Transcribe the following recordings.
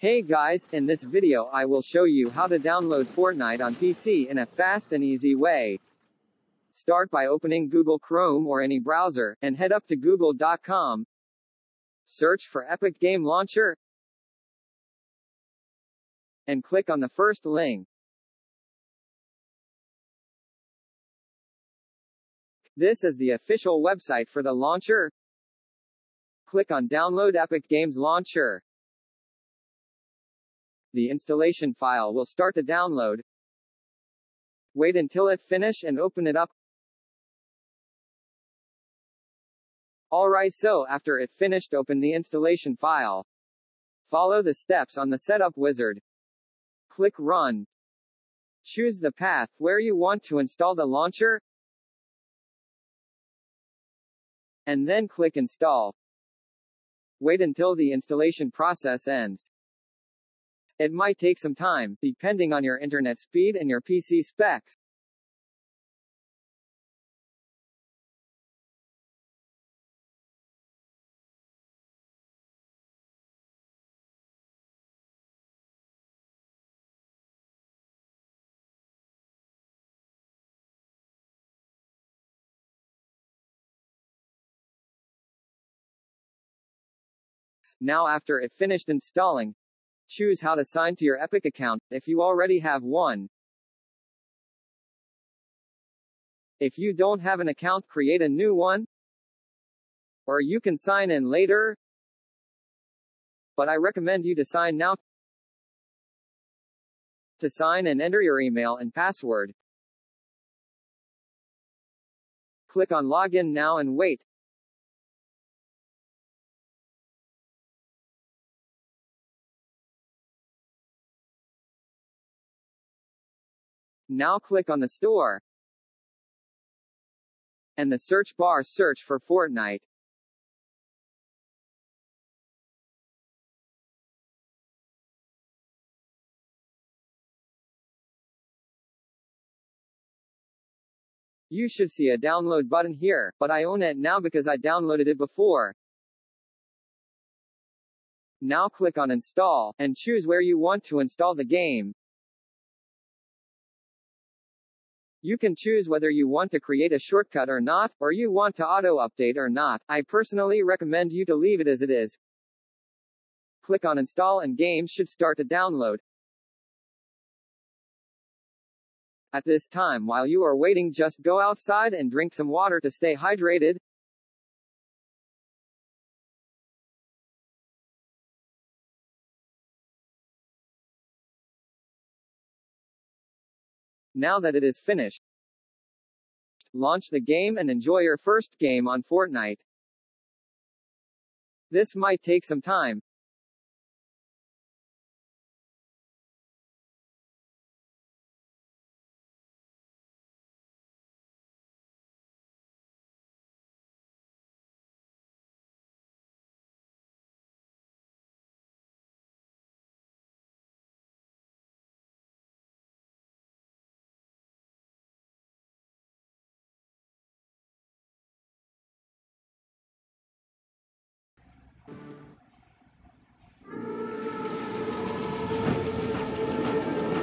Hey guys, in this video I will show you how to download Fortnite on PC in a fast and easy way. Start by opening Google Chrome or any browser, and head up to google.com. Search for Epic Game Launcher, and click on the first link. This is the official website for the launcher. Click on Download Epic Games Launcher. The installation file will start to download. Wait until it finish and open it up. Alright so after it finished open the installation file. Follow the steps on the setup wizard. Click Run. Choose the path where you want to install the launcher. And then click Install. Wait until the installation process ends. It might take some time, depending on your internet speed and your PC specs. Now after it finished installing, choose how to sign to your Epic account, if you already have one. If you don't have an account create a new one, or you can sign in later, but I recommend you to sign now. To sign and enter your email and password. Click on Login now and wait. Now click on the store. And the search bar search for Fortnite. You should see a download button here, but I own it now because I downloaded it before. Now click on install, and choose where you want to install the game. You can choose whether you want to create a shortcut or not, or you want to auto-update or not. I personally recommend you to leave it as it is. Click on install and game should start to download. At this time while you are waiting just go outside and drink some water to stay hydrated. Now that it is finished, launch the game and enjoy your first game on Fortnite. This might take some time,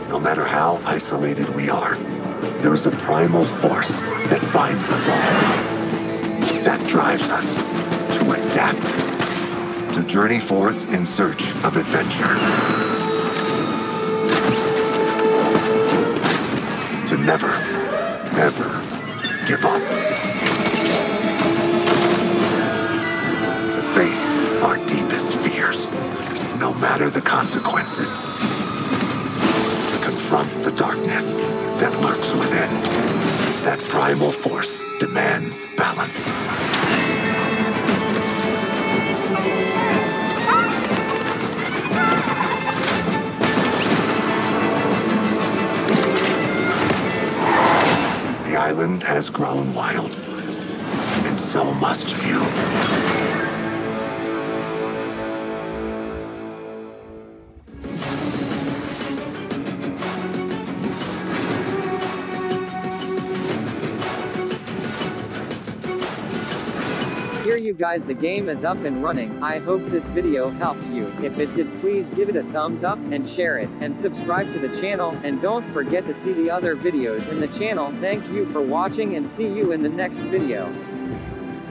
No matter how isolated we are, there is a primal force that binds us all. That drives us to adapt, to journey forth in search of adventure. To never, ever face our deepest fears, no matter the consequences to confront the darkness that lurks within. That primal force demands balance. The island has grown wild, and so must you. Here you guys the game is up and running. I hope this video helped you. If it did please give it a thumbs up, and share it, and subscribe to the channel, and don't forget to see the other videos in the channel. Thank you for watching and see you in the next video.